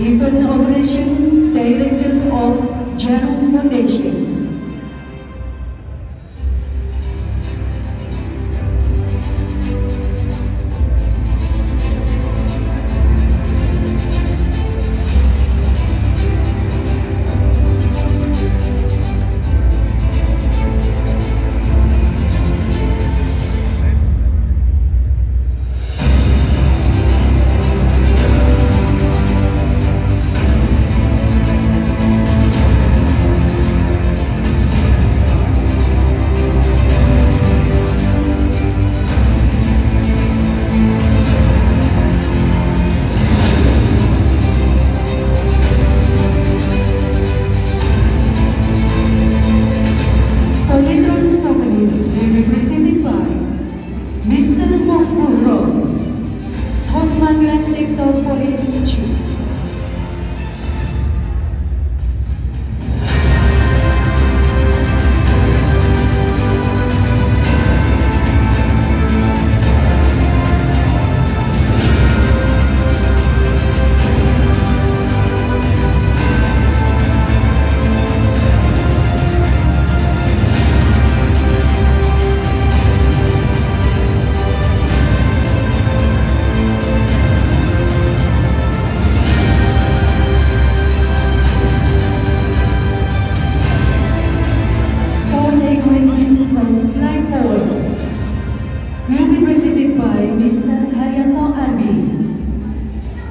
even operation director of General Foundation.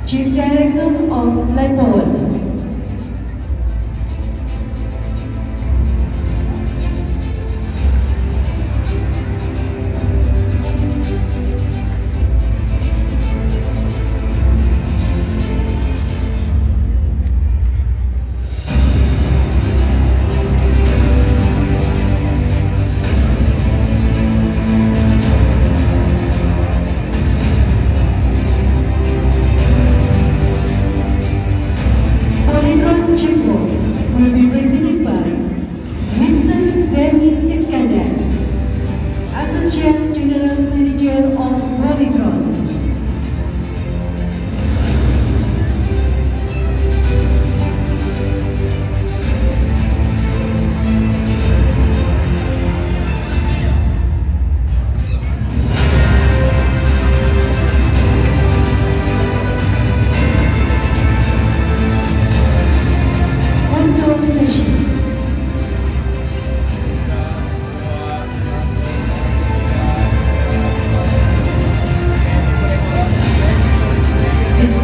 Chief Director of Flypower.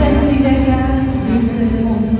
Sensibilità, vista del mondo.